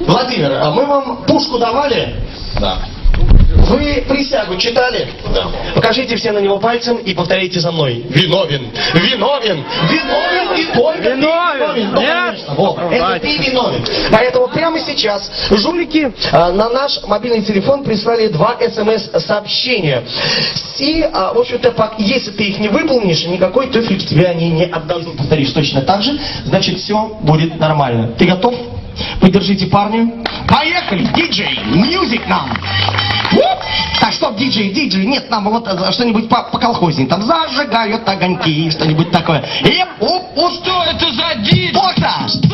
Владимир, а мы вам пушку давали? Да. Вы присягу читали? Да. Покажите все на него пальцем и повторите за мной. Виновен, виновен, виновен и только Виновен. ты виновен. Нет. конечно. Вот, это ты виновен. Поэтому прямо сейчас жулики а, на наш мобильный телефон прислали два смс-сообщения. И, а, в общем-то, если ты их не выполнишь, никакой туфель тебе они не отдадут. Повторишь точно так же, значит, все будет нормально. Ты готов? Поддержите парня. Поехали! Диджей, мьюзик нам! Так, стоп, диджей, диджей, нет, нам вот э, что-нибудь по, по колхозней. Там зажигают огоньки, что-нибудь такое. И, уп, уп, Что это за дичь? Плохо! Что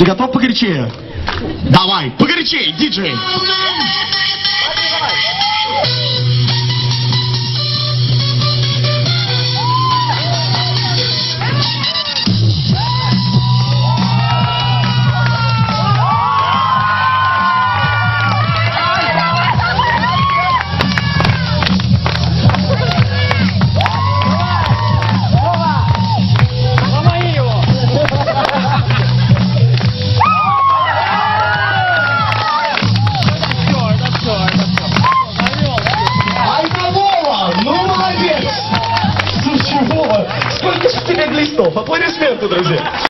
Ты готов погорячее? Давай, погорячее, диджей. Сколько же тебе глистов? Аплодисменты, друзья.